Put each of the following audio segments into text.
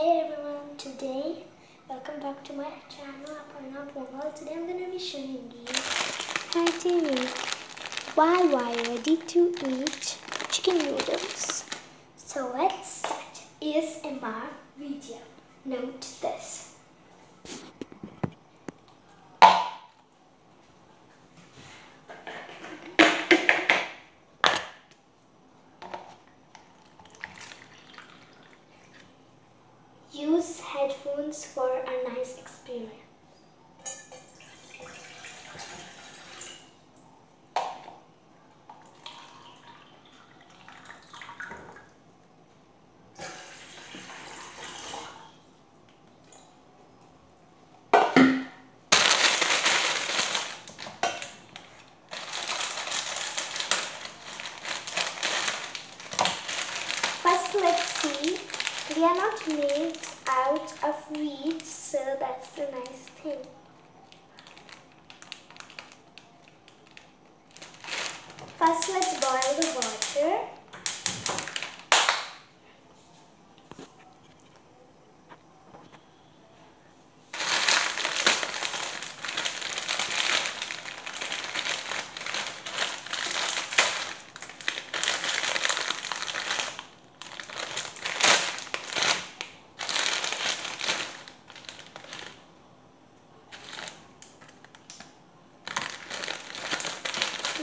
Hey everyone, today, welcome back to my channel Aparna Porwal. Today I'm going to be showing you how to make Wai Wai ready to eat chicken noodles. So let's start ASMR video. Note this. Use headphones for a nice experience. First, let's see. They are not made out of wheat, so that's the nice thing. First, let's boil the water.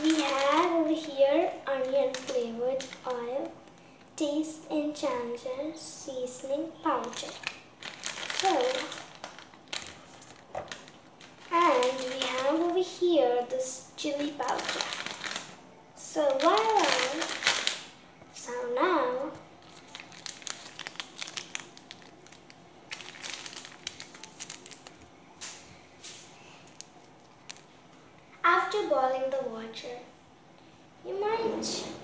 We have over here onion flavored oil, taste enhancer seasoning powder. So, and we have over here this chili powder. So voila! So now, after boiling the water, you might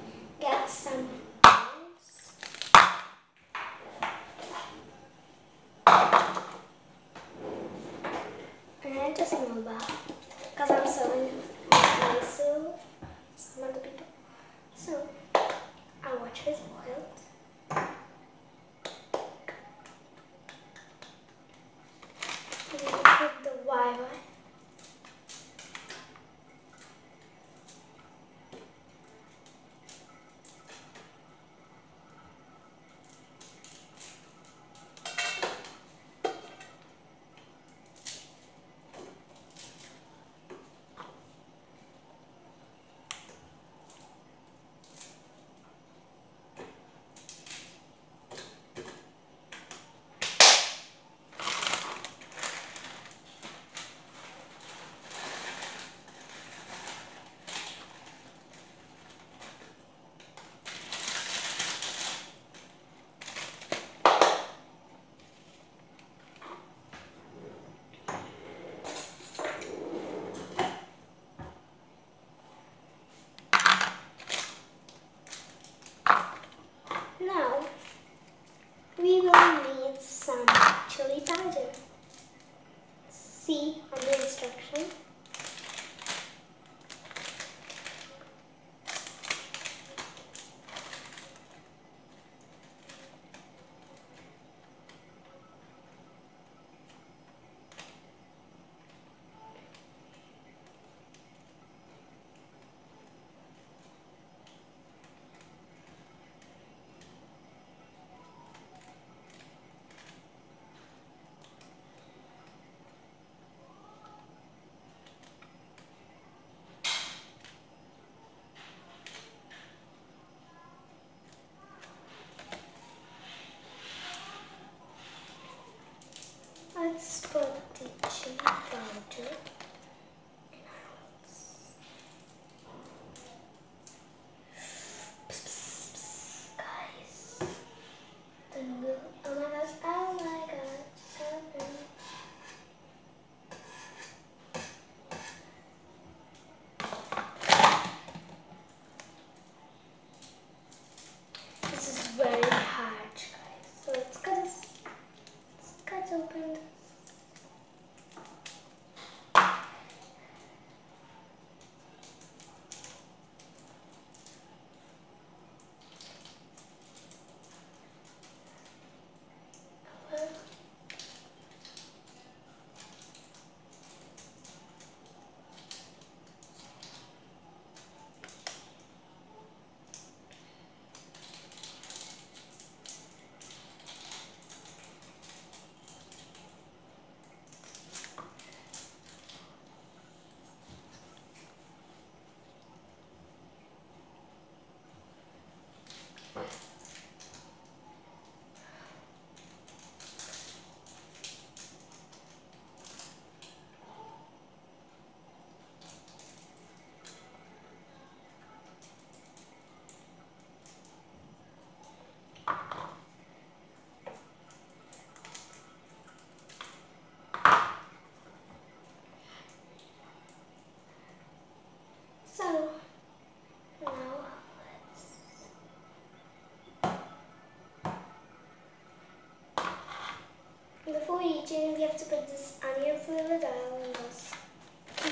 Before eating, we have to put this onion flavored oil in this.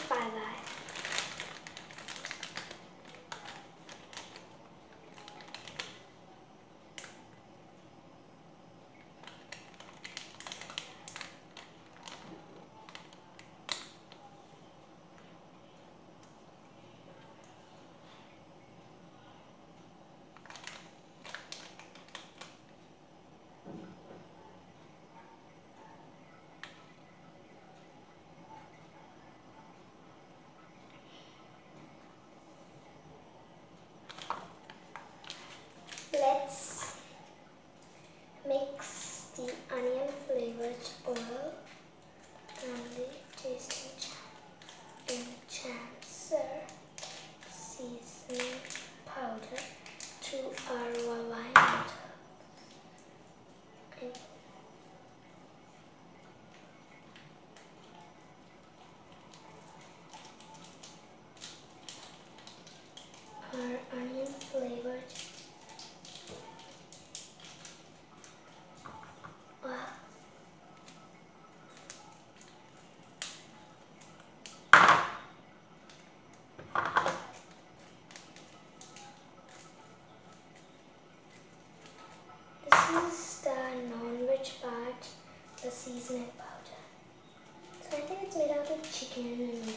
Bye bye. Let's mix the onion flavored oil and the tasting enhancer seasoning powder to our wine. Our onion flavored. This is the non-veg part, the seasoning powder. So I think it's made out of chicken and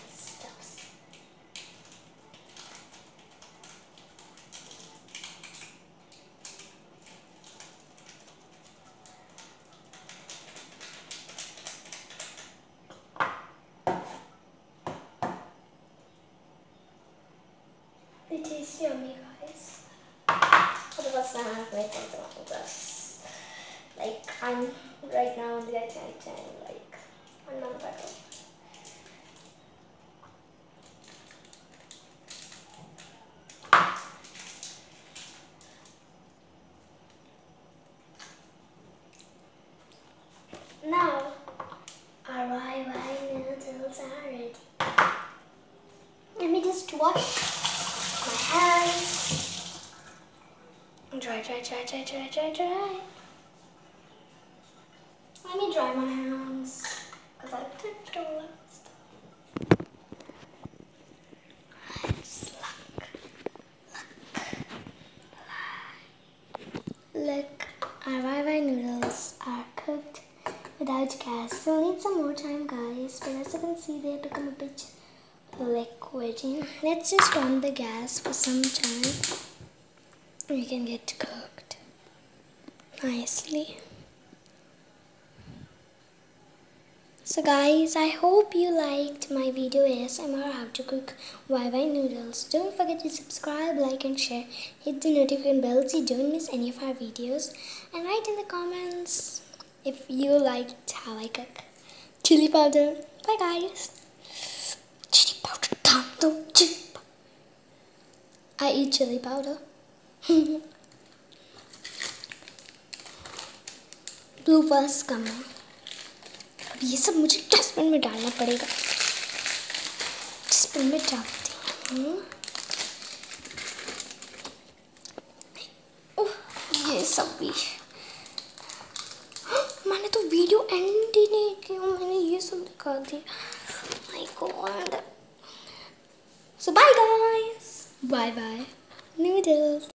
It tastes yummy, guys. First time I've made something like this. Like, I'm right now on the attention, like, one month ago. Now, our Wai Wai noodles are ready. Let me just wash my hands. Dry, dry, dry, dry, dry, dry, dry. Let me dry my hands because I touched all that stuff. Look, our Wai Wai noodles are cooked without gas. Still need some more time, guys. But as you can see, they have become a bit liquidy. Let's just on the gas for some time. We can get cooked nicely. So guys, I hope you liked my video ASMR how to cook Wai Wai noodles. Don't forget to subscribe, like and share. Hit the notification bell so you don't miss any of our videos. And write in the comments if you liked how I cook. Chili powder. Bye guys. Don't chili. I eat chili powder. Bloopers coming. अब ये सब मुझे dustbin में डालना पड़ेगा dustbin में डालती हूँ ये सब भी मैंने तो वीडियो एंड ही नहीं किया मैंने ये सब दिखा दिया my god So bye guys. Bye bye. Noodles.